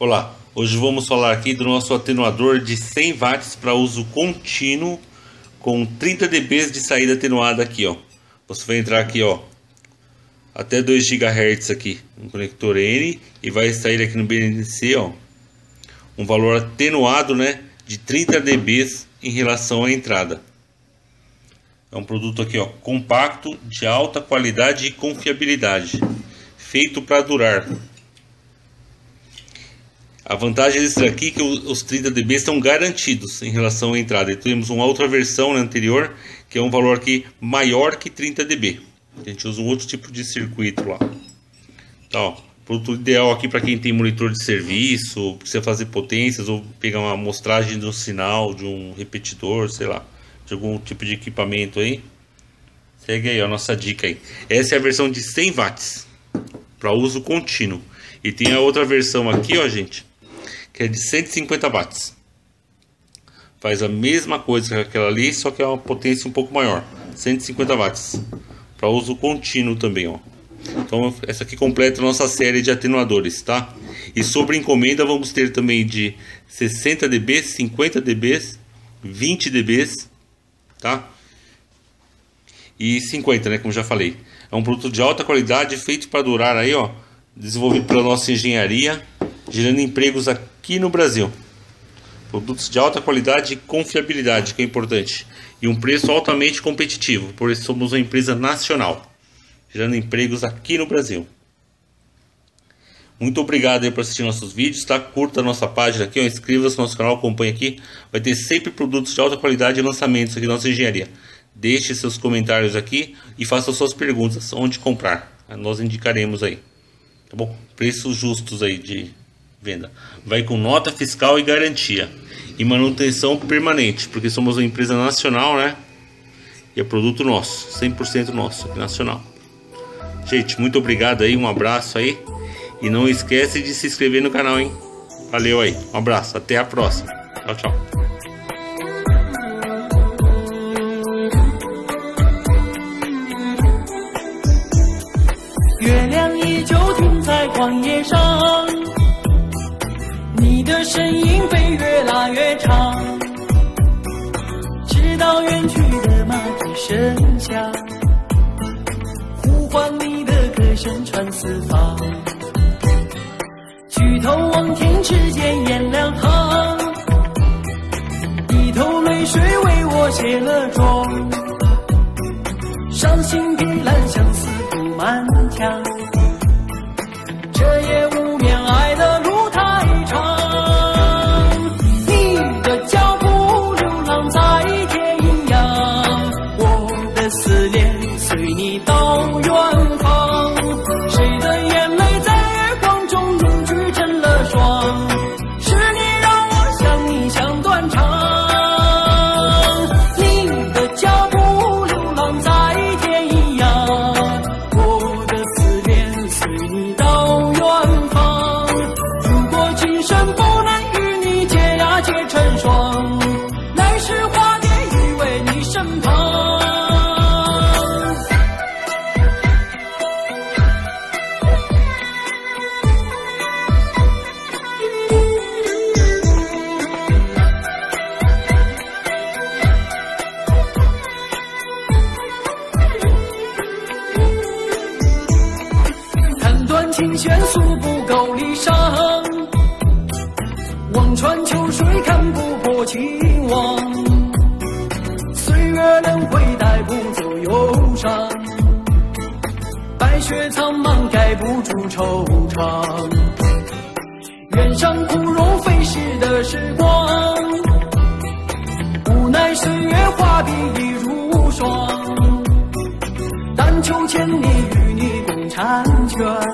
Olá, hoje vamos falar aqui do nosso atenuador de 100 watts para uso contínuo com 30 dB de saída atenuada aqui, ó. Você vai entrar aqui, ó, até 2 GHz aqui no conector N e vai sair aqui no BNC, ó, um valor atenuado, né, de 30 dB em relação à entrada. É um produto aqui, ó, compacto, de alta qualidade e confiabilidade, feito para durar. A vantagem desse aqui é que os 30 dB estão garantidos em relação à entrada. E temos uma outra versão anterior que é um valor aqui maior que 30 dB. A gente usa um outro tipo de circuito lá. Então, produto ideal aqui para quem tem monitor de serviço, precisa fazer potências ou pegar uma amostragem um sinal, de um repetidor, sei lá, de algum tipo de equipamento aí. Segue aí a nossa dica aí. Essa é a versão de 100 watts para uso contínuo. E tem a outra versão aqui, ó, gente, que é de 150 watts. Faz a mesma coisa que aquela ali, só que é uma potência um pouco maior, 150 watts, para uso contínuo também, ó. Então essa aqui completa a nossa série de atenuadores, tá? E sobre encomenda vamos ter também de 60 dB, 50 dB, 20 dB, tá? E 50, né, como já falei. É um produto de alta qualidade, feito para durar aí, ó, desenvolvido pela nossa engenharia, gerando empregos aqui no Brasil. Produtos de alta qualidade e confiabilidade, que é importante. E um preço altamente competitivo, por isso somos uma empresa nacional, gerando empregos aqui no Brasil. Muito obrigado aí por assistir nossos vídeos, tá? Curta a nossa página aqui, inscreva-se no nosso canal, acompanhe aqui. Vai ter sempre produtos de alta qualidade e lançamentos aqui na nossa engenharia. Deixe seus comentários aqui e faça suas perguntas, onde comprar. Nós indicaremos aí. Tá bom? Preços justos aí de venda. Vai com nota fiscal e garantia. E manutenção permanente, porque somos uma empresa nacional, né? E é produto nosso, 100% nosso, é nacional. Gente, muito obrigado aí, um abraço aí. E não esquece de se inscrever no canal, hein? Valeu aí, um abraço, até a próxima. Tchau, tchau. 你的身影被越拉越长，直到远去的马蹄声响，呼唤你的歌声传四方。举头望天，只见颜良堂，一头泪水为我卸了妆，伤心的蓝相思布满墙，远方。琴弦诉不够离殇，望穿秋水看不破情网。岁月轮回带不走忧伤，白雪苍茫盖不住惆怅。远上枯荣飞逝的时光，无奈岁月画笔已如霜。但求千里与你共婵娟。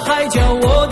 还叫我